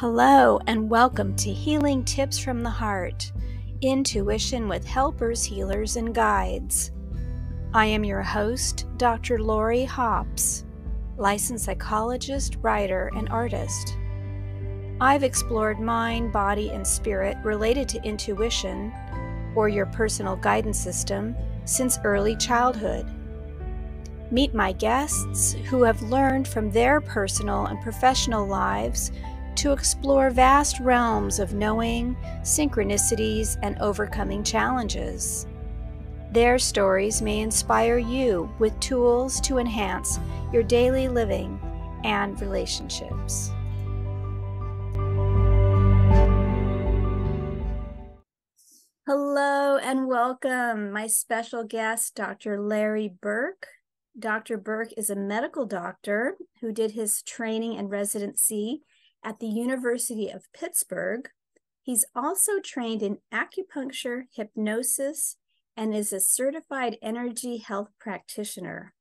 Hello, and welcome to Healing Tips from the Heart Intuition with Helpers, Healers, and Guides. I am your host, Dr. Lori Hops, licensed psychologist, writer, and artist. I've explored mind, body, and spirit related to intuition, or your personal guidance system, since early childhood. Meet my guests who have learned from their personal and professional lives to explore vast realms of knowing, synchronicities, and overcoming challenges. Their stories may inspire you with tools to enhance your daily living and relationships. Hello and welcome, my special guest, Dr. Larry Burk. Dr. Burk is a medical doctor who did his training and residency at the University of Pittsburgh. He's also trained in acupuncture, hypnosis, and is a certified energy health practitioner.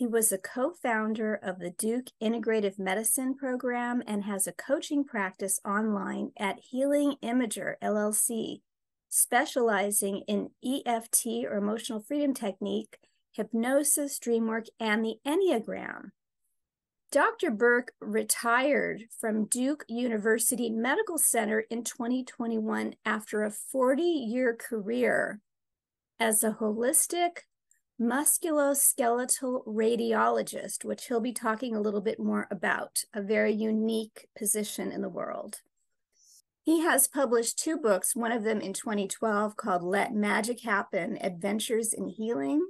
He was a co founder of the Duke Integrative Medicine Program and has a coaching practice online at Healing Imager LLC, specializing in EFT or emotional freedom technique, hypnosis, dream work, and the Enneagram. Dr. Burk retired from Duke University Medical Center in 2021 after a 40 year career as a holistic musculoskeletal radiologist, which he'll be talking a little bit more about, a very unique position in the world. He has published two books, one of them in 2012 called Let Magic Happen Adventures in Healing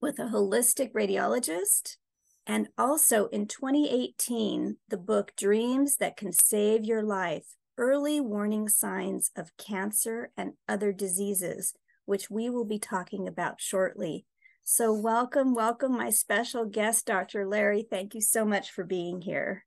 with a Holistic Radiologist and also in 2018, the book Dreams That Can Save Your Life Early Warning Signs of Cancer and Other Diseases, which we will be talking about shortly. So, welcome, welcome, my special guest, Dr. Larry. Thank you so much for being here.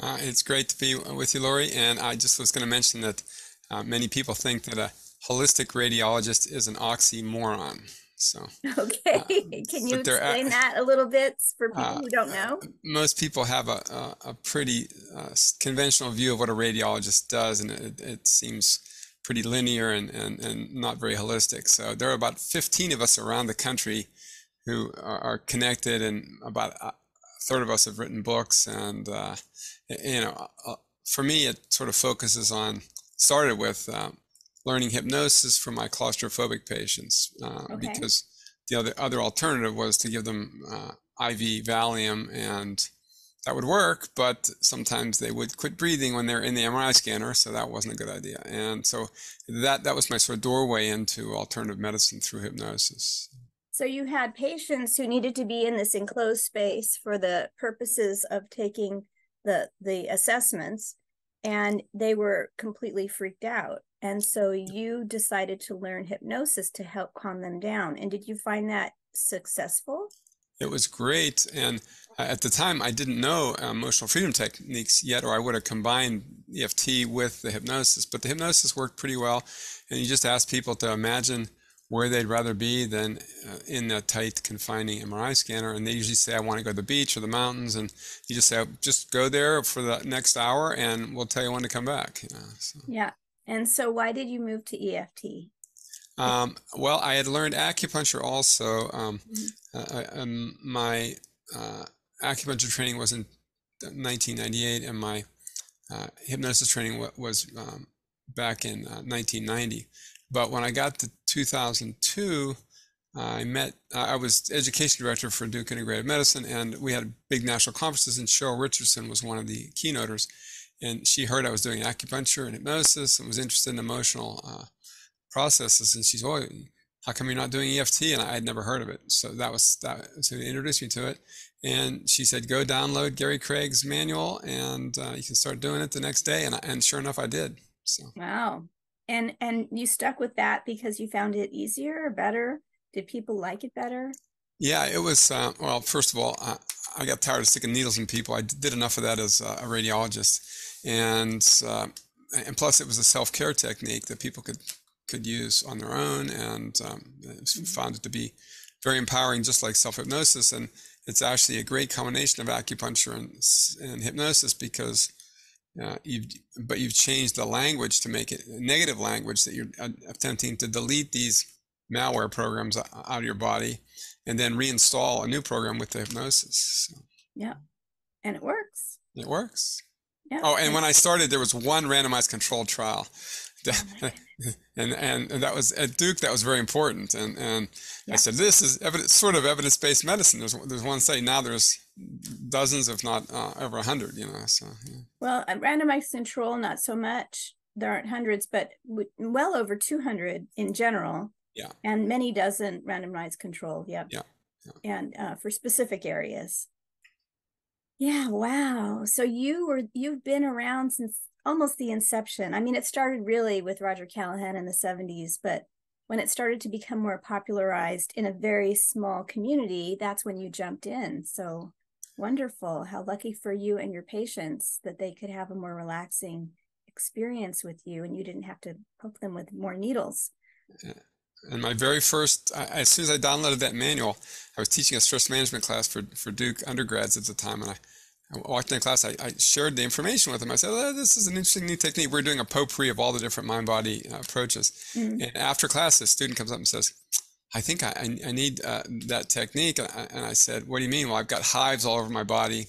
Uh, it's great to be with you, Lori. And I just was going to mention that uh, many people think that a holistic radiologist is an oxymoron. So okay, uh, can you explain that a little bit for people uh, who don't know? Most people have a a, a pretty uh, conventional view of what a radiologist does, and it, it seems pretty linear and, and, and not very holistic. So there are about 15 of us around the country who are, are connected, and about a third of us have written books. And uh, you know, uh, for me, it sort of focuses on started with um, learning hypnosis for my claustrophobic patients uh, okay. because the other other alternative was to give them uh, IV Valium and that would work, but sometimes they would quit breathing when they're in the MRI scanner, so that wasn't a good idea. And so that that was my sort of doorway into alternative medicine through hypnosis. So you had patients who needed to be in this enclosed space for the purposes of taking the the assessments and they were completely freaked out and so you decided to learn hypnosis to help calm them down. And did you find that successful? It was great. And at the time, I didn't know emotional freedom techniques yet, or I would have combined EFT with the hypnosis. But the hypnosis worked pretty well. And you just ask people to imagine where they'd rather be than uh, in a tight, confining MRI scanner. And they usually say, I want to go to the beach or the mountains. And you just say, just go there for the next hour and we'll tell you when to come back. You know, so. Yeah. And so, why did you move to EFT? Um, well, I had learned acupuncture also. Um, mm-hmm. uh, um, my uh, acupuncture training was in 1998, and my uh, hypnosis training w- was um, back in 1990. Uh, but when I got to 2002, I met, I was education director for Duke Integrative Medicine, and we had big national conferences, and Cheryl Richardson was one of the keynoters and she heard I was doing acupuncture and hypnosis and was interested in emotional uh, processes. And she's, "Oh, how come you're not doing EFT?" And I had never heard of it. So that was that. So they introduced me to it, and she said, "Go download Gary Craig's manual, and uh, you can start doing it the next day." And and sure enough, I did. So wow, and and you stuck with that because you found it easier or better. Did people like it better? Yeah, it was. Uh, well, first of all, I, I, got tired of sticking needles in people. I did enough of that as a radiologist and uh, and plus it was a self care technique that people could could use on their own, and um, mm-hmm. found it to be very empowering, just like self hypnosis. And it's actually a great combination of acupuncture and, and hypnosis because uh, you've, but you've changed the language to make it negative language that you're uh, attempting to delete these malware programs out of your body and then reinstall a new program with the hypnosis. So. Yeah. And it works. It works. Yeah. Oh, and when I started, there was one randomized controlled trial. Oh and, and, and that was at Duke. That was very important. And and yeah. I said, this is evidence, sort of evidence based medicine. There's there's one study now. There's dozens, if not uh, over a hundred. You know. So. Yeah. Well, randomized control, not so much. There aren't hundreds, but well over two hundred in general. Yeah. And many dozen randomized control. Yep. Yeah. yeah. And uh, for specific areas. Yeah. Wow. So you were you've been around since almost the inception. I mean, it started really with Roger Callahan in the 70s, but when it started to become more popularized in a very small community, that's when you jumped in. So wonderful. How lucky for you and your patients that they could have a more relaxing experience with you and you didn't have to poke them with more needles. And my very first, as soon as I downloaded that manual, I was teaching a stress management class for, for Duke undergrads at the time. And I walked in class, I, I, shared the information with them. I said, oh, "This is an interesting new technique. We're doing a potpourri of all the different mind-body uh, approaches." Mm-hmm. And after class, a student comes up and says, "I think I, I need uh, that technique." And I said, "What do you mean?" Well, I've got hives all over my body,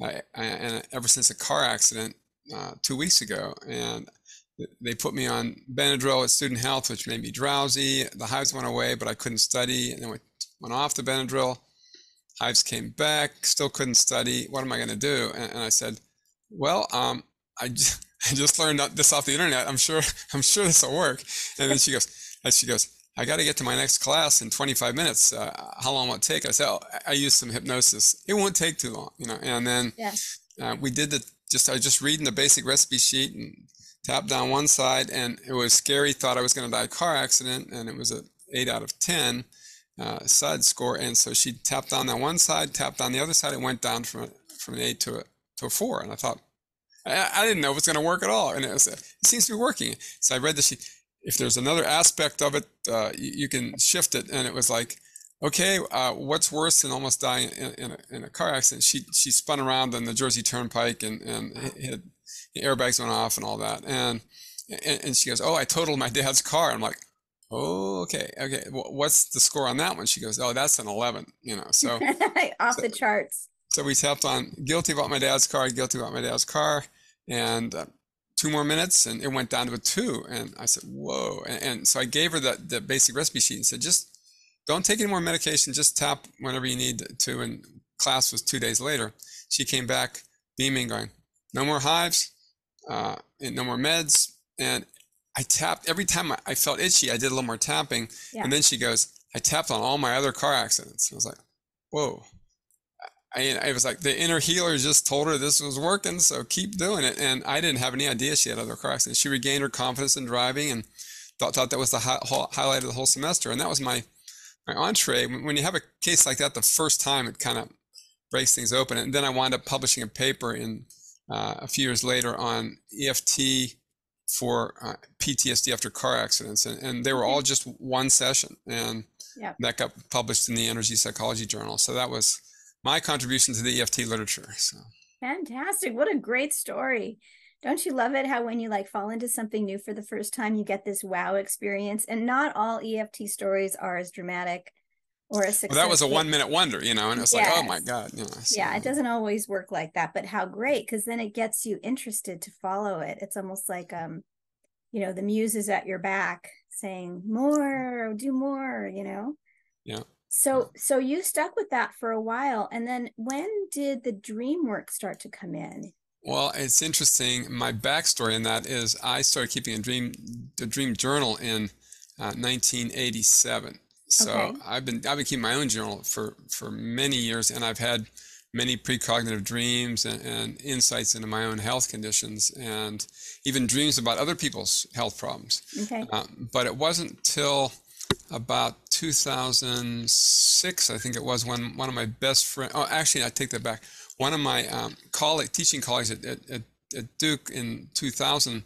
I, and ever since a car accident uh, two weeks ago, and they put me on Benadryl at Student Health, which made me drowsy. The hives went away, but I couldn't study, and then went, went off the Benadryl Hives came back, still couldn't study. What am I going to do? And, and, I said, well, um, I, just, I just learned this off the internet. I'm sure, I'm sure this will work. And then she goes, and she goes, I got to get to my next class in 25 minutes. Uh, how long will it take? I said, oh, I use some hypnosis. It won't take too long, you know. And then yeah. uh, we did the just I was just reading the basic recipe sheet and tapped down one side, and it was scary. Thought I was going to die car accident, and it was a eight out of ten uh, side score. And so she tapped on that one side, tapped on the other side, it went down from from an eight to a to a four. And I thought, I, I didn't know if it was going to work at all. And it, was, it seems to be working. So I read that she, if there's another aspect of it, uh, you, you, can shift it. And it was like, okay, uh, what's worse than almost dying in, in, a, in, a, car accident? She she spun around on the Jersey Turnpike and and hit, airbags went off and all that. And, and and she goes, oh, I totaled my dad's car. I'm like, oh okay. Okay what's the score on that one? She goes oh that's an 11 you know. So off so, the charts. so we tapped on guilty about my dad's car guilty about my dad's car. And uh, two more minutes and it went down to a two. And i said whoa. And, and so i gave her the, the basic recipe sheet and said just don't take any more medication. Just tap whenever you need to. And class was two days later. She came back beaming going no more hives uh, and no more meds and I tapped every time I, felt itchy, I did a little more tapping. Yeah. And then she goes, I tapped on all my other car accidents. I was like, whoa. I, I was like, the inner healer just told her this was working, so keep doing it. And I didn't have any idea she had other car accidents. She regained her confidence in driving and thought, thought that was the hi- highlight of the whole semester. And that was my, my entree. When you have a case like that the first time, it kind of breaks things open. And then I wound up publishing a paper in uh, a few years later on EFT for uh, PTSD after car accidents, and, and they were all mm-hmm. just one session, and yep. that got published in the Energy Psychology Journal. So that was my contribution to the EFT literature. So fantastic! What a great story. Don't you love it how when you like fall into something new for the first time, you get this wow experience? And not all EFT stories are as dramatic or a success. Well, that was a one minute wonder, you know, and it's yes. like, oh my God. You know, so. Yeah, it doesn't always work like that, but how great, because then it gets you interested to follow it. It's almost like, um, you know, the muse is at your back saying, more, do more, you know? Yeah. So, so you stuck with that for a while. And then when did the dream work start to come in? Well, it's interesting. My backstory in that is I started keeping a dream, a dream journal in uh, 1987. So okay. I've been I've been keeping my own journal for for many years, and I've had many precognitive dreams and, and, insights into my own health conditions, and even dreams about other people's health problems. Okay. Uh, but it wasn't till about 2006, I think it was, when one of my best friends. Oh, actually, I take that back. One of my um, colleague, teaching colleagues at, at, at Duke in 2000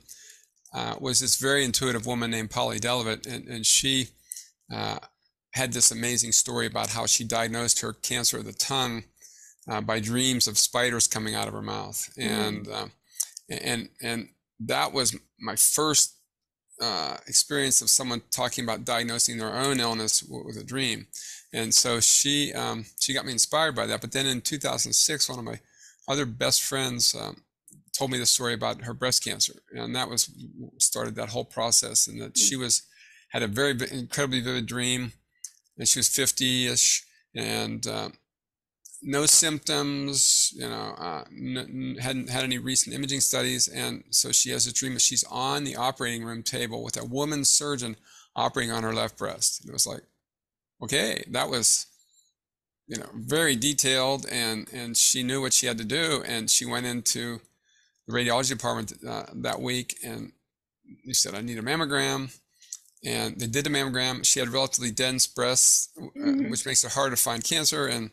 uh, was this very intuitive woman named Polly Delavitt, and, and she. Uh, had this amazing story about how she diagnosed her cancer of the tongue uh, by dreams of spiders coming out of her mouth. Mm-hmm. And uh, and and that was my first uh, experience of someone talking about diagnosing their own illness with a dream, and so she um, she got me inspired by that. But then in 2006, one of my other best friends um, told me the story about her breast cancer, and that was started that whole process, and that she was had a very incredibly vivid dream, and she was 50ish, and uh, no symptoms, you know, uh, n- hadn't had any recent imaging studies. And so she has a dream that she's on the operating room table with a woman surgeon operating on her left breast. And it was like, okay, that was, you know, very detailed and, and she knew what she had to do. And she went into the radiology department uh, that week and he said, I need a mammogram. And they did the mammogram. She had relatively dense breasts, uh, mm-hmm. which makes it hard to find cancer. And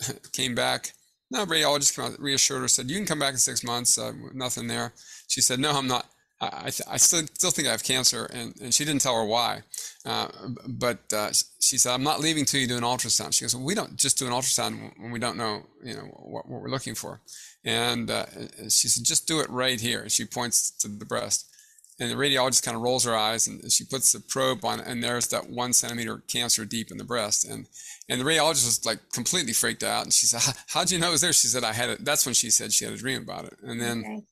came back. No, radiologist came out, reassured her, said, "You can come back in six months. Uh, nothing there." She said, "No, I'm not. I, I, I, still, still think I have cancer," and, and she didn't tell her why. Uh, but uh, she said, "I'm not leaving till you do an ultrasound." She goes, well, "We don't just do an ultrasound when we don't know, you know, what, what we're looking for." And uh, she said, "Just do it right here." And she points to the breast. And the radiologist kind of rolls her eyes and she puts the probe on, and there's that one centimeter cancer deep in the breast. And and the radiologist was like completely freaked out. And she said, "How'd you know it was there?" She said, "I had it." That's when she said she had a dream about it. And then, okay.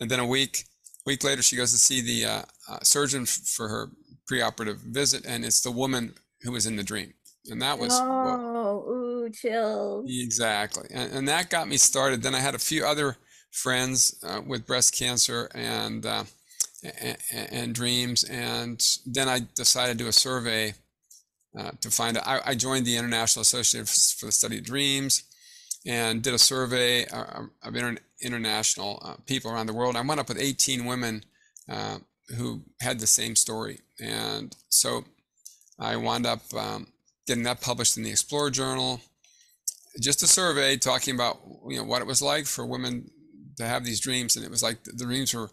and then a week week later, she goes to see the uh, uh, surgeon f- for her preoperative visit, and it's the woman who was in the dream. And that was oh, ooh, chills. Exactly, and, and that got me started. Then I had a few other friends uh, with breast cancer, and uh, and, and dreams. And then I decided to do a survey uh, to find out. I, I, joined the International Association for the Study of Dreams and did a survey uh, of inter- international uh, people around the world. I went up with 18 women uh, who had the same story. And so I wound up um, getting that published in the Explore Journal. Just a survey talking about you know what it was like for women to have these dreams, and it was like the dreams were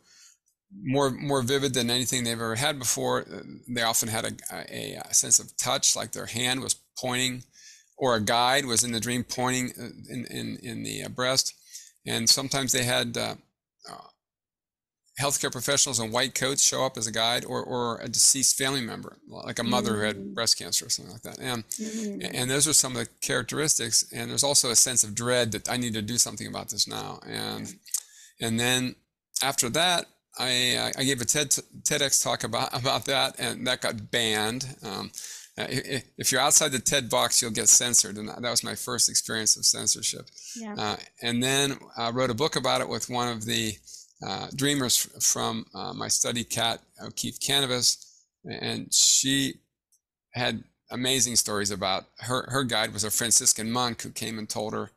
more more vivid than anything they've ever had before. They often had a, a, a, sense of touch, like their hand was pointing, or a guide was in the dream pointing uh, in in, in the uh, breast, and sometimes they had uh, uh, healthcare professionals in white coats show up as a guide, or or a deceased family member, like a mother mm-hmm. who had mm. breast cancer or something like that. And mm-hmm. and those are some of the characteristics. And there's also a sense of dread that I need to do something about this now. And and then after that I, uh, I gave a TED, TEDx talk about, about that, and that got banned. Um, uh, if you're outside the TED box, you'll get censored, and that was my first experience of censorship. Yeah. Uh, and then I wrote a book about it with one of the uh, dreamers from uh, my study, Cat O'Keefe Kanavos, and she had amazing stories about her. Her guide was a Franciscan monk who came and told her,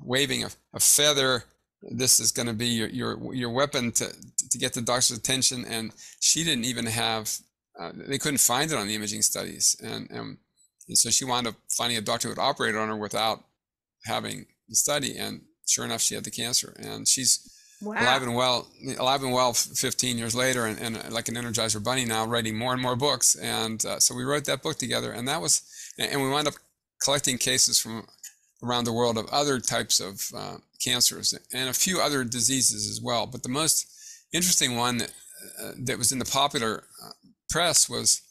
waving a, a feather this is going to be your, your your weapon to to get the doctor's attention. And she didn't even have uh, they couldn't find it on the imaging studies. And, um, and so she wound up finding a doctor who would operate on her without having the study. And sure enough she had the cancer. And she's wow. alive and well alive and well 15 years later and, and like an energizer bunny now writing more and more books. And uh, so we wrote that book together. And that was and we wound up collecting cases from around the world of other types of uh, cancers and a few other diseases as well. But the most interesting one that, uh, that was in the popular uh, press was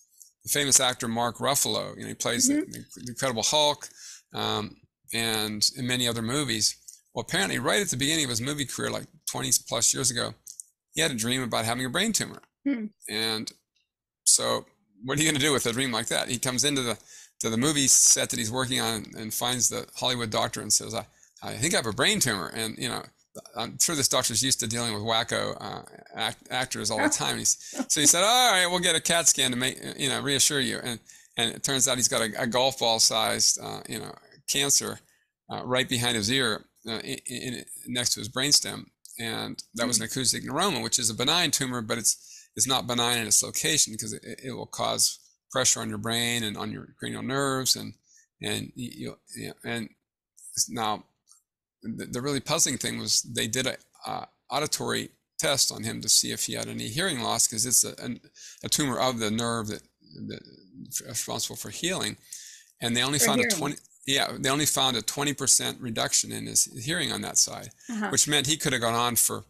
the famous actor Mark Ruffalo. You know, he plays mm-hmm. the, the, Incredible Hulk um, and in many other movies. Well, apparently, right at the beginning of his movie career, like 20 plus years ago, he had a dream about having a brain tumor. Mm-hmm. And so, what are you going to do with a dream like that? He comes into the to the movie set that he's working on and finds the Hollywood doctor and says, I, I think I have a brain tumor. And, you know, I'm sure this doctor's used to dealing with wacko uh, act, actors all the time. He's, so he said, all right, we'll get a CAT scan to make, you know, reassure you. And, and it turns out he's got a, a golf ball sized, uh, you know, cancer uh, right behind his ear uh, in, in, next to his brainstem. And that was an hmm. acoustic neuroma, which is a benign tumor, but it's, it's not benign in its location because it, it will cause pressure on your brain and on your cranial nerves and and you, you know, and now the, the, really puzzling thing was they did a uh, auditory test on him to see if he had any hearing loss because it's a, a, a, tumor of the nerve that, that responsible for healing and they only for found hearing. a 20 yeah they only found a 20% reduction in his hearing on that side uh-huh. which meant he could have gone on for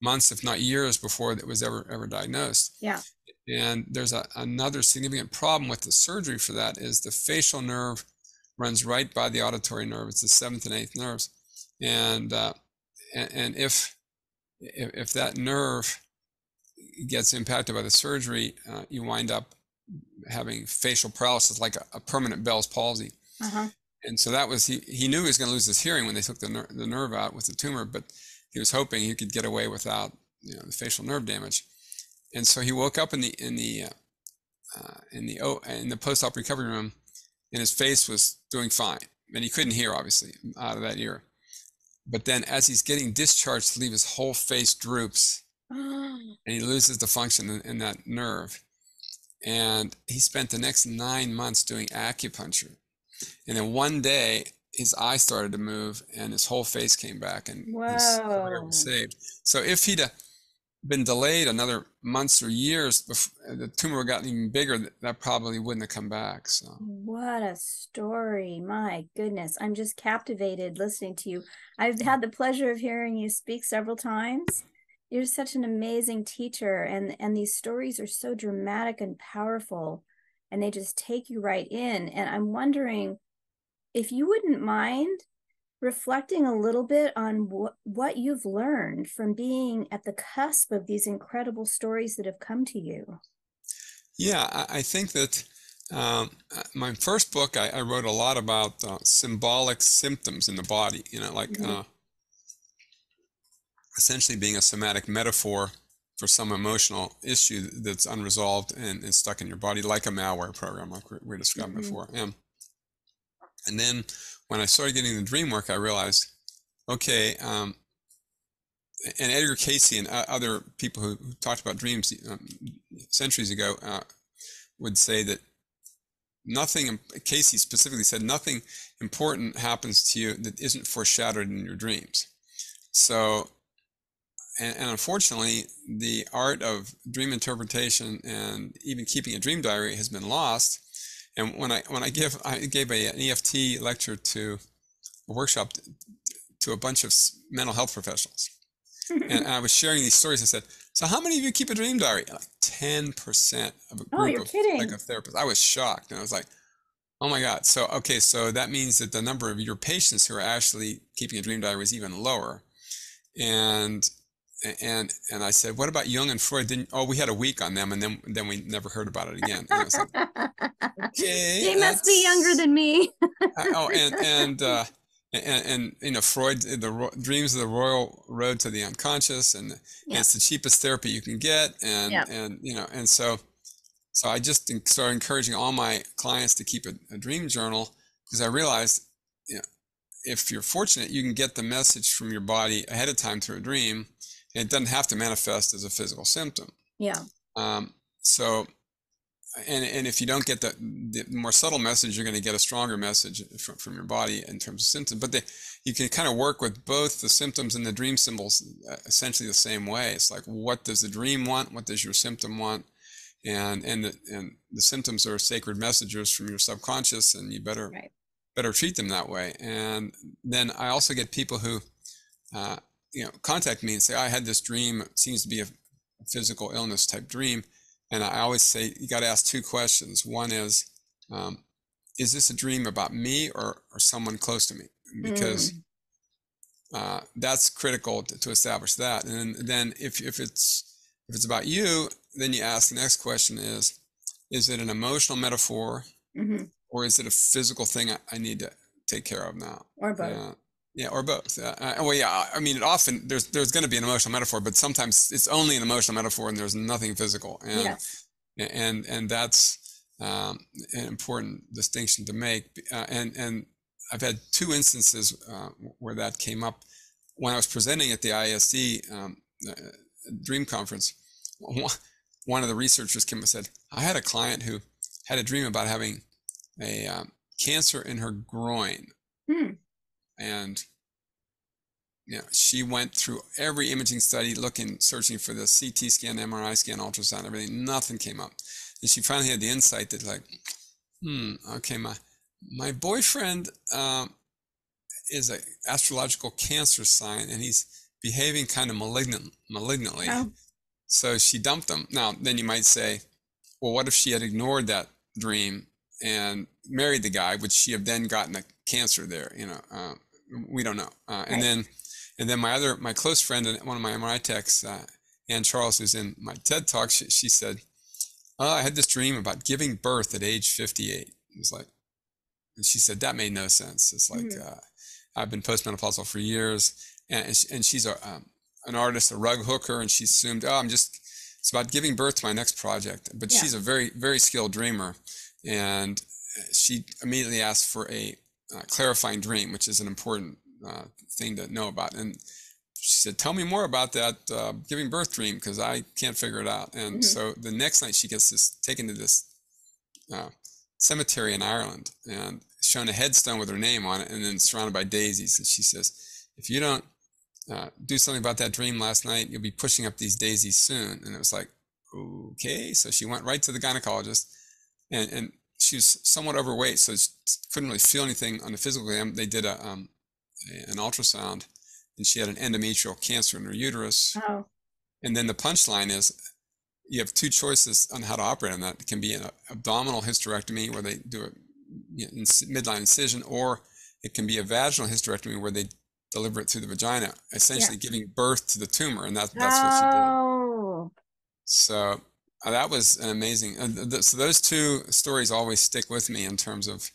months, if not years, before it was ever ever diagnosed. Yeah. And there's a, another significant problem with the surgery for that is the facial nerve runs right by the auditory nerve. It's the seventh and eighth nerves, and uh, and, and if, if if that nerve gets impacted by the surgery, uh, you wind up having facial paralysis, like a, a permanent Bell's palsy. Uh-huh. And so that was he. He knew he was going to lose his hearing when they took the ner- the nerve out with the tumor, but he was hoping he could get away without you know the facial nerve damage. And so he woke up in the in the uh, uh, in the oh, in the post op recovery room, and his face was doing fine, and he couldn't hear obviously out of that ear. But then, as he's getting discharged to leave, his whole face droops, and he loses the function in, in that nerve. And he spent the next nine months doing acupuncture. And then one day, his eye started to move and his whole face came back and his career was saved. So if he'd been delayed another months or years, before, the tumor gotten even bigger, that probably wouldn't have come back. So what a story! My goodness, I'm just captivated listening to you. I've had the pleasure of hearing you speak several times, you're such an amazing teacher and and these stories are so dramatic and powerful and they just take you right in and i'm wondering if you wouldn't mind reflecting a little bit on what, what you've learned from being at the cusp of these incredible stories that have come to you yeah i, I think that um, uh, my first book I, I, wrote a lot about uh, symbolic symptoms in the body you know like mm-hmm. uh, essentially being a somatic metaphor for some emotional issue that's unresolved and, and stuck in your body, like a malware program, like we were describing mm-hmm. before. And, and then when I started getting the dream work, I realized, okay, um, and Edgar Cayce and other people who, who talked about dreams um, centuries ago uh, would say that nothing, Cayce specifically said, nothing important happens to you that isn't foreshadowed in your dreams. So and, and, unfortunately, the art of dream interpretation and even keeping a dream diary has been lost. And when I when I give I gave a, an EFT lecture to a workshop to, to a bunch of mental health professionals, and, I was sharing these stories. I said, "So how many of you keep a dream diary?" Like ten percent of a group oh, of kidding. like a therapist. I was shocked, and I was like, "Oh my god!" So okay, so that means that the number of your patients who are actually keeping a dream diary is even lower, and and and I said, "What about Jung and Freud?" Didn't oh, we had a week on them, and then then we never heard about it again. like, okay, they must be younger than me. oh, and and, uh, and and you know, Freud, the dreams of the royal road to the unconscious, and, yeah. and it's the cheapest therapy you can get, and yeah. and you know, and so so I just started encouraging all my clients to keep a, a dream journal because I realized, you know, if you're fortunate, you can get the message from your body ahead of time through a dream it doesn't have to manifest as a physical symptom. Yeah. Um, so, and, and if you don't get the, the more subtle message, you're going to get a stronger message from, from your body in terms of symptoms. But they, you can kind of work with both the symptoms and the dream symbols uh, essentially the same way. It's like, what does the dream want? What does your symptom want? And and the, and the symptoms are sacred messengers from your subconscious, and you better right. better treat them that way. And then I also get people who uh, you know contact me and say i had this dream it seems to be a physical illness type dream and i always say you got to ask two questions. One is um, is this a dream about me or, or someone close to me? Because mm. uh, that's critical to, to, establish that and then if, if it's if it's about you then you ask the next question is is it an emotional metaphor mm-hmm. or is it a physical thing I, I, need to take care of now? Or both. Uh, yeah, or both. Uh, well, yeah. I mean, it often there's there's going to be an emotional metaphor, but sometimes it's only an emotional metaphor, and there's nothing physical. And yes. and and that's um, an important distinction to make. Uh, and and I've had two instances uh, where that came up when I was presenting at the ISD um, uh, Dream Conference. One of the researchers came and said, "I had a client who had a dream about having a um, cancer in her groin." And you know, she went through every imaging study looking, searching for the CT scan, MRI scan, ultrasound, everything. Nothing came up. And she finally had the insight that like, hmm, okay, my my boyfriend um, is an astrological cancer sign, and he's behaving kind of malignant, malignantly. Oh. So she dumped him. Now, then you might say, well, what if she had ignored that dream and married the guy? Would she have then gotten a cancer there? You know, uh, we don't know. Uh, and Right. then, and then my other, my close friend and one of my MRI techs, uh, Ann Charles, who's in my TED talk, she, she said, oh, I had this dream about giving birth at age 58. It was like, and she said, that made no sense. It's like, Mhm. uh, I've been postmenopausal for years and, and, she, and she's a, um, an artist, a rug hooker, and she assumed, oh, I'm just, it's about giving birth to my next project. But Yeah. she's a very, very skilled dreamer. And she immediately asked for a uh, clarifying dream, which is an important uh, thing to know about. And she said, Tell me more about that uh, giving birth dream because I can't figure it out. And Mhm. so the next night she gets this taken to this uh, cemetery in Ireland and shown a headstone with her name on it and then surrounded by daisies. And she says, If you don't uh, do something about that dream last night, you'll be pushing up these daisies soon. And it was like, okay. So she went right to the gynecologist and, and she was somewhat overweight, so she couldn't really feel anything on the physical exam. They did a, um, a- an ultrasound and she had an endometrial cancer in her uterus. Oh, And then the punchline is you have two choices on how to operate on that. It can be an abdominal hysterectomy where they do a you know, midline incision, or it can be a vaginal hysterectomy where they deliver it through the vagina, essentially giving birth to the tumor. And that, that's what she did. oh, So uh, that was an amazing. Uh, th- so those two stories always stick with me in terms of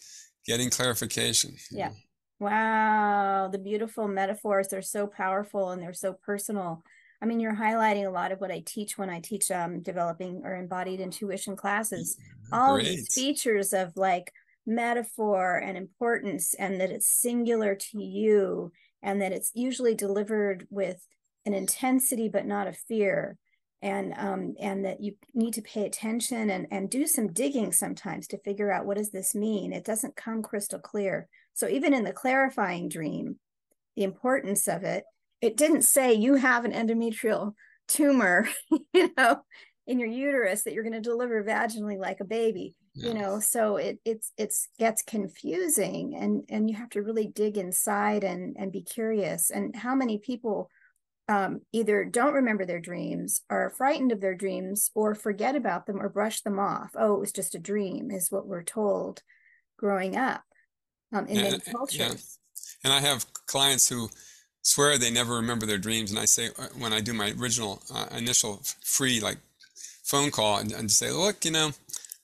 getting clarification. Yeah. wow. The beautiful metaphors, they're so powerful and they're so personal. I mean, you're highlighting a lot of what I teach when I teach um, developing or embodied intuition classes. All these features of like metaphor and importance, and that it's singular to you, and that it's usually delivered with an intensity but not a fear. And um, and that you need to pay attention and, and do some digging sometimes to figure out what does this mean. It doesn't come crystal clear. So even in the clarifying dream, the importance of it, it didn't say you have an endometrial tumor, you know, in your uterus that you're going to deliver vaginally like a baby Yeah. you know so it it's it's gets confusing and and you have to really dig inside and and be curious and how many people um, either don't remember their dreams are frightened of their dreams or forget about them or brush them off oh it was just a dream is what we're told growing up um, in Yeah, many and- yeah. And I have clients who swear they never remember their dreams. And I say, uh, when I do my original uh, initial free like phone call and, and say, look, you know,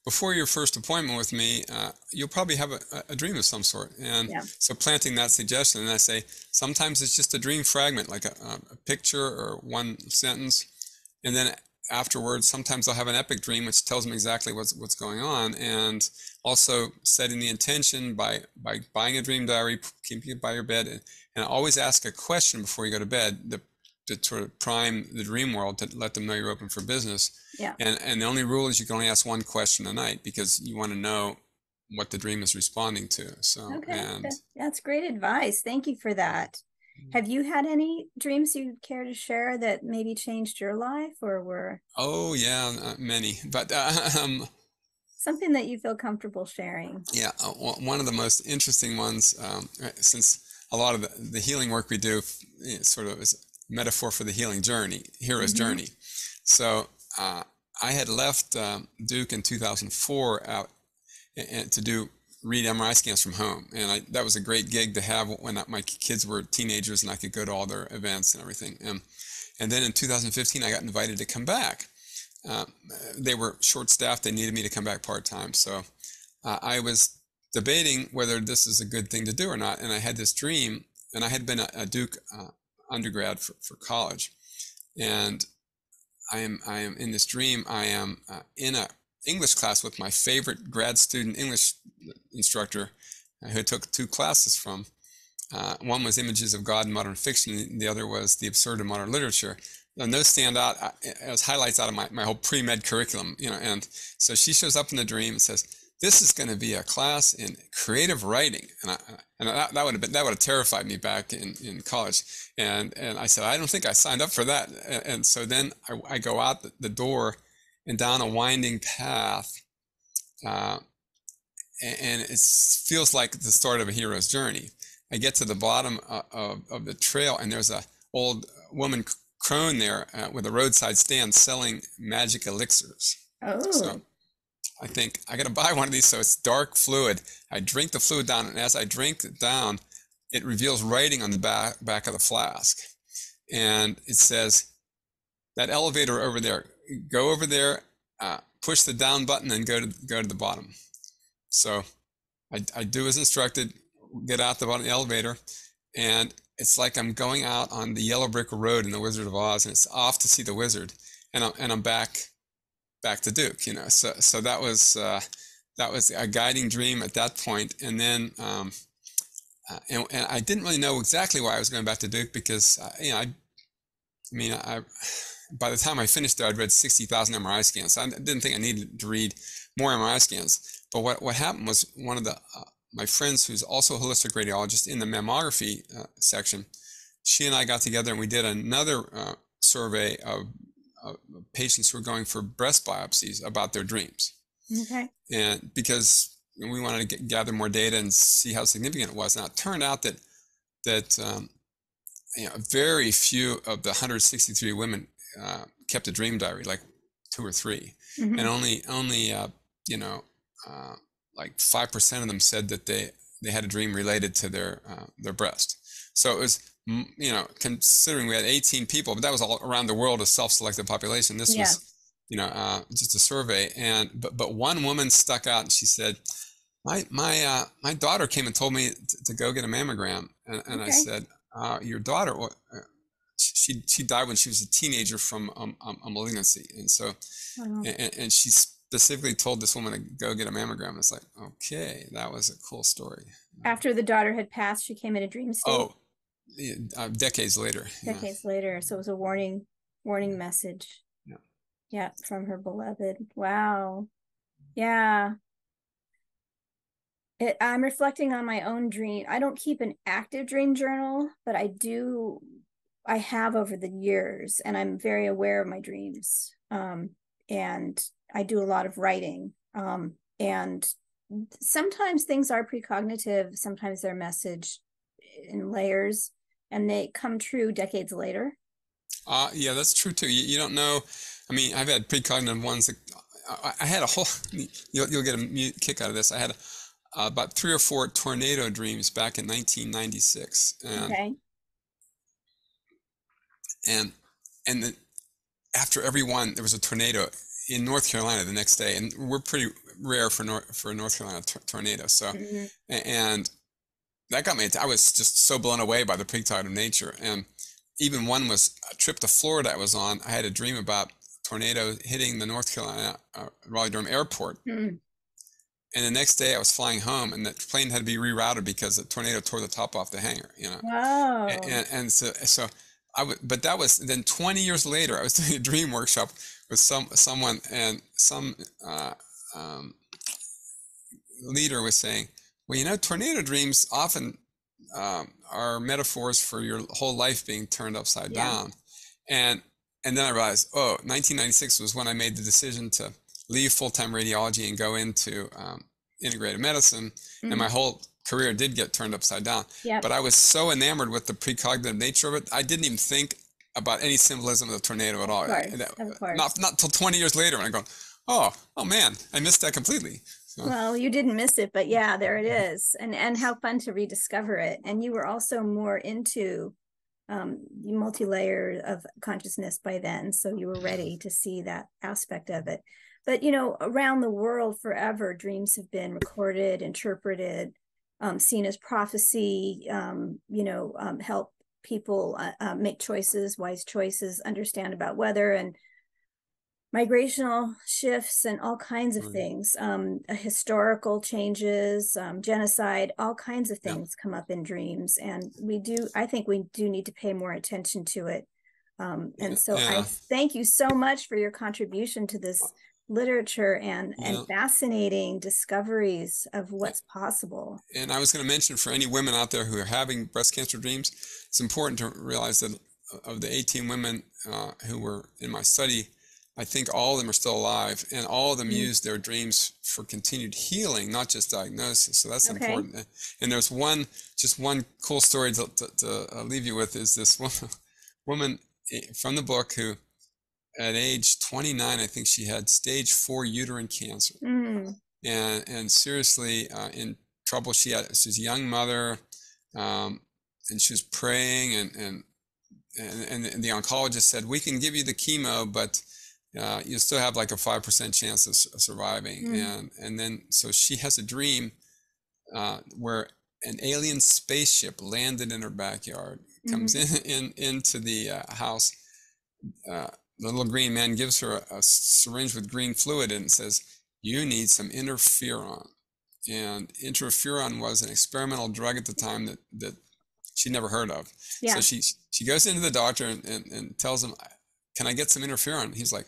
before your first appointment with me, uh, you'll probably have a, a- dream of some sort. And Yeah. so planting that suggestion, and I say, sometimes it's just a dream fragment, like a, a- picture or one sentence. And then afterwards, sometimes I'll have an epic dream, which tells them exactly what's, what's going on. And also setting the intention by, by buying a dream diary, keeping it by your bed, and, and always ask a question before you go to bed to sort of prime the dream world to let them know you're open for business. Yeah. And, and the only rule is you can only ask one question a night because you want to know what the dream is responding to. So, okay and that's great advice thank you for that have you had any dreams you'd care to share that maybe changed your life or were oh yeah, uh, many, but uh, um, something that you feel comfortable sharing Yeah, uh, one of the most interesting ones, um, since a lot of the, the healing work we do eh, sort of is metaphor for the healing journey, hero's Mhm. journey. So uh, I had left um, Duke in 2004 out and to do read MRI scans from home, and I, that was a great gig to have when my kids were teenagers and I could go to all their events and everything. Um, and then in 2015, I got invited to come back. Uh, they were short staffed; they needed me to come back part time, so uh, I was debating whether this is a good thing to do or not. And I had this dream, and I had been a, a Duke uh, undergrad for, for college, and I am I am in this dream. I am uh, in a English class with my favorite grad student English instructor, uh, who took two classes from. Uh, one was Images of God in Modern Fiction, the other was The Absurd in Modern Literature. And those stand out uh, as highlights out of my, my whole pre med curriculum, you know. And so she shows up in the dream and says, "This is going to be a class in creative writing," and I, and that, that would have been that would have terrified me back in, in college. And and I said, "I don't think I signed up for that." And, and so then I, I go out the, door and down a winding path, uh, and, and it feels like the start of a hero's journey. I get to the bottom of, of, of the trail, and there's a old woman crone there uh, with a roadside stand selling magic elixirs. Oh. So I think I got to buy one of these. So it's dark fluid. I drink the fluid down, and as I drink it down, it reveals writing on the back back of the flask, and it says that elevator over there. Go over there, uh, push the down button, and go to go to the bottom. So I, I do as instructed. Get out the bottom the elevator, and it's like I'm going out on the yellow brick road in the Wizard of Oz, and it's off to see the wizard, and I'm and I'm back back to Duke, you know. So so that was uh, that was a guiding dream at that point, and then um, uh, and, and I didn't really know exactly why I was going back to Duke because uh, you know I, I mean I by the time I finished there I'd read sixty thousand MRI scans. I didn't think I needed to read more MRI scans. But what what happened was one of the uh, my friends who's also a holistic radiologist in the mammography uh, section, she and I got together and we did another uh, survey of uh, patients who are going for breast biopsies about their dreams. Okay. And because we wanted to get, gather more data and see how significant it was. Now it turned out that that um, you know, very few of the 163 women uh, kept a dream diary, like two or 3 Mhm. and only only uh, you know uh, like five percent of them said that they they had a dream related to their uh, their breast. So it was you know considering we had 18 people, but that was all around the world a self-selected population. This Yeah. was you know uh, just a survey, and but but one woman stuck out and she said. My my uh, my daughter came and told me to, to go get a mammogram, and, and I said, uh, "Your daughter, uh, she she died when she was a teenager from um, um, a malignancy, and so Wow. and, and she specifically told this woman to go get a mammogram. It's like, okay, that was a cool story. After the daughter had passed, she came in a dream state Oh, uh, decades later. yeah. decades later. So it was a warning, warning message. Yeah. Yeah, from her beloved. Wow. Yeah. It, I'm reflecting on my own dream. I don't keep an active dream journal, but I do. I have over the years, and I'm very aware of my dreams. Um, and I do a lot of writing. Um, and sometimes things are precognitive. Sometimes they're message in layers, and they come true decades later. Uh, yeah, that's true too. You, you don't know. I mean, I've had precognitive ones. That, I, I had a whole. You'll, you'll get a kick out of this. I had uh, about three or four tornado dreams back in 1996, and Okay. and and the, after every one, there was a tornado in North Carolina the next day, and we're pretty rare for North for a North Carolina tor- tornado. So, Mhm. a- and that got me. I was just so blown away by the pig tide of nature, and even one was a trip to Florida I was on. I had a dream about tornado hitting the North Carolina uh, Raleigh Durham Airport, Mm. and the next day I was flying home, and the plane had to be rerouted because the tornado tore the top off the hangar. You know, Wow. a- and, and so so I would, but that was then 20 years later. I was doing a dream workshop with some someone, and some uh, um, leader was saying, "Well, you know, tornado dreams often um, are metaphors for your whole life being turned upside Yeah. down," and and then I realized, oh, 1996 was when I made the decision to leave full-time radiology and go into um, integrated medicine, and Mhm. my whole career did get turned upside down Yep. but I was so enamored with the precognitive nature of it, I didn't even think about any symbolism of the tornado at all. I- course, that- of course. Not not till 20 years later when I go, oh, oh man, I missed that completely. Well, you didn't miss it, but yeah, there it is. And and how fun to rediscover it. And you were also more into um multi-layer of consciousness by then. So you were ready to see that aspect of it. But you know, around the world forever, dreams have been recorded, interpreted, um, seen as prophecy, um, you know, um, help people uh, uh, make choices, wise choices, understand about weather and migrational shifts and all kinds of Right. things um uh, historical changes um genocide all kinds of Yeah. things come up in dreams and we do i think we do need to pay more attention to it um and so i thank you so much for your contribution to this literature and Yeah. and fascinating discoveries of what's possible and I was going to mention for any women out there who are having breast cancer dreams, it's important to realize that of the 18 women uh, who were in my study, I think all of them are still alive, and all of them Mm. use their dreams for continued healing, not just diagnosis. So that's Okay. important. And there's one, just one cool story to, to, to uh, leave you with is this one, woman eh, from the book who, at age 29, I think she had stage four uterine cancer, Mm. and and seriously uh, in trouble. She had she's a young mother, um, and she was praying, and and and, and the oncologist said we can give you the chemo, but uh, you still have like a five percent chance of, of surviving. Mm. And and then so she has a dream uh, where an alien spaceship landed in her backyard, comes in, in into the uh, house. Uh, the little green man gives her a, a syringe with green fluid and says, "You need some interferon." And interferon was an experimental drug at the time that that she'd never heard of. Yeah. So she she goes into the doctor and, and, and tells him, "Can I get some interferon?" He's like,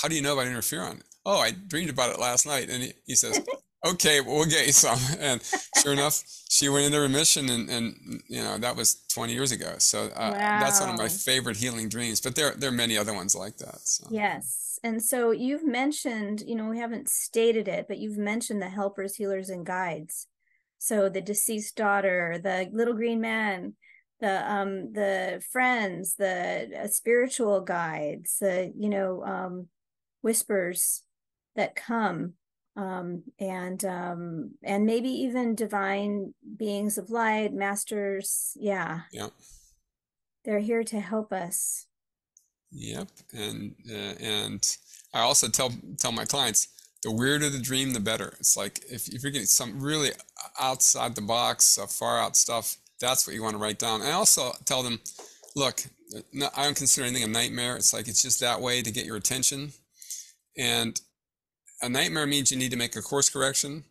"How do you know about interferon?" Oh, I dreamed about it last night. And he, he says, "Okay, well, we'll get you some." And sure enough, she went into remission, and and you know that was 20 years ago. So uh, that's one of my favorite healing dreams. But there there are many other ones like that. So. Yes. And so you've mentioned, you know, we haven't stated it, but you've mentioned the helpers, healers, and guides. So the deceased daughter, the little green man, the um the friends, the uh, spiritual guides, the you know um whispers that come um and um and maybe even divine beings of light, masters, yeah. Yeah. They're here to help us. Yep, and uh, and I also tell tell my clients the weirder the dream, the better. It's like if, if you're getting some really outside the box, uh, far out stuff, that's what you want to write down. I also tell them, look, no, I don't consider anything a nightmare. It's like it's just that way to get your attention, and a nightmare means you need to make a course correction.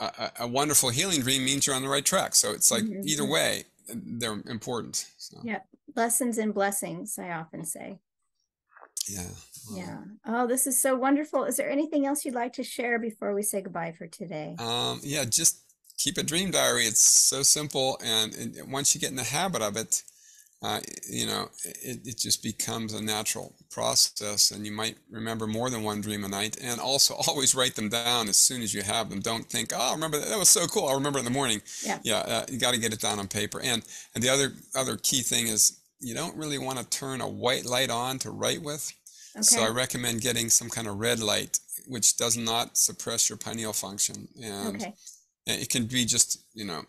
A, a, wonderful healing dream means you're on the right track. So it's like Mhm, either mhm. way, they're important. So, Yeah. Lessons and blessings, I often say. yeah. well, Yeah. Oh, this is so wonderful. Is there anything else you'd like to share before we say goodbye for today? Um, yeah, just keep a dream diary. It's so simple, and, and once you get in the habit of it, uh, you know, it, it just becomes a natural process, and you might remember more than one dream a night. And also, always write them down as soon as you have them. Don't think, "Oh, I remember that. That was so cool. I'll remember in the morning." Yeah. Yeah, uh, you got to get it down on paper. And and the other other key thing is you don't really want to turn a white light on to write with. Okay. So I recommend getting some kind of red light, which does not suppress your pineal function. And Okay. and it can be just, you know,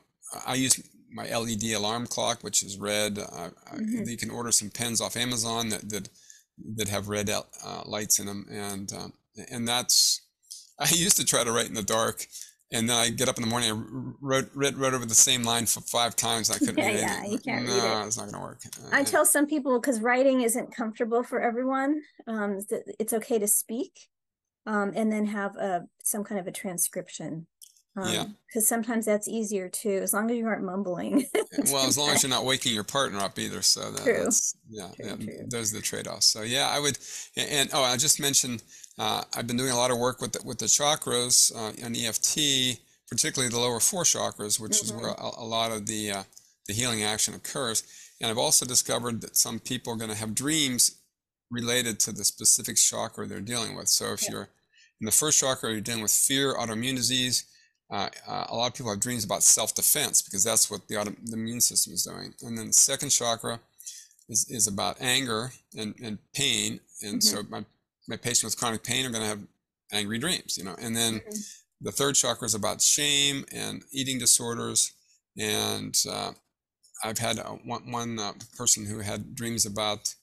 I use my LED alarm clock, which is red. Uh, I- Mhm. You can order some pens off Amazon that that, that have red uh, lights in them, and um, and that's. I used to try to write in the dark, and then I get up in the morning and wrote wrote, wrote over the same line for five times. I couldn't Yeah, read yeah, anything. you can't no, read it. it's not going to work. Uh, I tell some people because writing isn't comfortable for everyone. Um, it's okay to speak, um, and then have a some kind of a transcription. Yeah. Because sometimes that's easier too, as long as you aren't mumbling. well as long as you're not waking your partner up either so that, True. that's yeah, True, yeah, true. those are the trade-offs so yeah i would and, and oh i just mentioned uh, i've been doing a lot of work with the, with the chakras uh, on eft particularly the lower four chakras which is where a, a lot of the uh, the healing action occurs and i've also discovered that some people are going to have dreams related to the specific chakra they're dealing with so if Yeah. you're in the first chakra you're dealing with fear autoimmune disease uh, uh, a lot of people have dreams about self-defense because that's what the, auto, the immune system is doing. And then the second chakra is, is about anger and, and pain. And so my, my patients with chronic pain are going to have angry dreams, you know. And then Mhm. the third chakra is about shame and eating disorders. And uh, I've had uh, one, one uh, person who had dreams about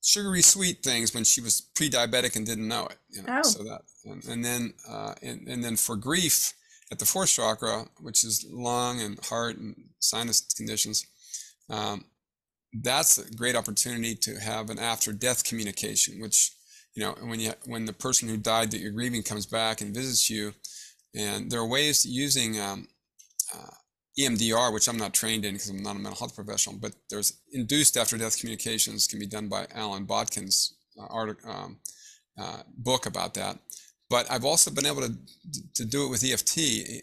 sugary sweet things when she was pre-diabetic and didn't know it you know Oh. so that and, and then uh, and, and then for grief at the fourth chakra which is lung and heart and sinus conditions um, that's a great opportunity to have an after death communication which you know when you when the person who died that you're grieving comes back and visits you and there are ways using um, uh, EMDR, which I'm not trained in because I'm not a mental health professional, but there's induced after death communications can be done by Allan Botkin's uh, artic- um, uh, book about that. But I've also been able to, to do it with EFT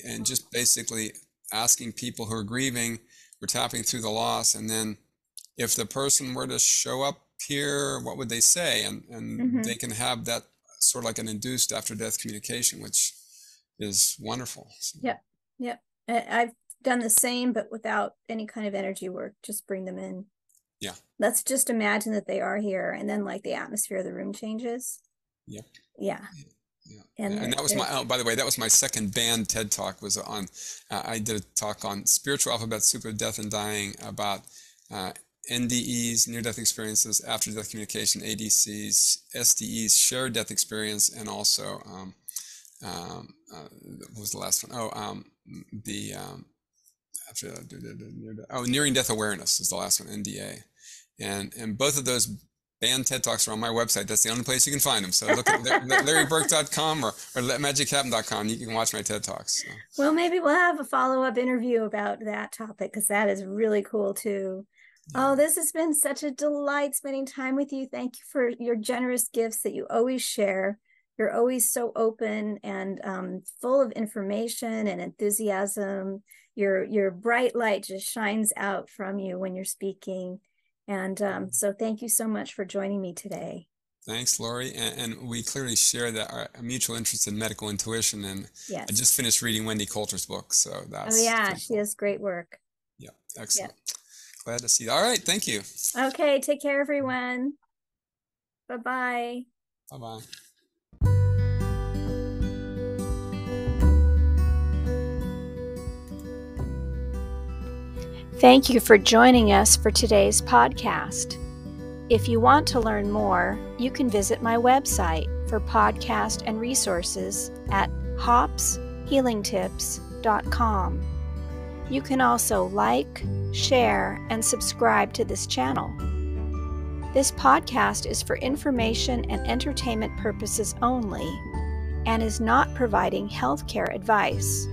and just basically asking people who are grieving, we're tapping through the loss, and then if the person were to show up here, what would they say? And, and Mhm. they can have that sort of like an induced after death communication, which is wonderful. So- yep. I've done the same, but without any kind of energy work. Just bring them in. Yeah. Let's just imagine that they are here, and then like the atmosphere of the room changes. Yep. Yeah. Yeah. And And, that was my, oh, by the way, that was my second banned TED talk was on, uh, I did a talk on spiritual alphabet soup of death and dying about uh, NDEs, near death experiences, after death communication, ADCs, SDEs, shared death experience, and also, um, um, uh, what was the last one? Oh, um, the, um, after oh, nearing death awareness is the last one, NDA. And, and both of those banned TED Talks are on my website. That's the only place you can find them. So look at La- LarryBurk.com or, or MagicHappen.com. You can watch my TED Talks. So, Well, maybe we'll have a follow up interview about that topic because that is really cool too. Oh, this has been such a delight spending time with you. Thank you for your generous gifts that you always share. You're always so open and um, full of information and enthusiasm. Your your bright light just shines out from you when you're speaking. And um, so, thank you so much for joining me today. Thanks, Lori. And, and we clearly share that our mutual interest in medical intuition. And Yes. I just finished reading Wendie Colter's book. So that's oh yeah, she cool. does great work. Yeah, excellent. Glad to see you. All right. Thank you. Okay, take care, everyone. Bye bye. Bye bye. Thank you for joining us for today's podcast. If you want to learn more, you can visit my website for podcast and resources at hopshealingtips.com. You can also like, share, and subscribe to this channel. This podcast is for information and entertainment purposes only and is not providing healthcare advice.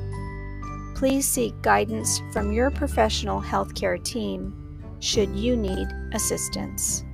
Please seek guidance from your professional healthcare team should you need assistance.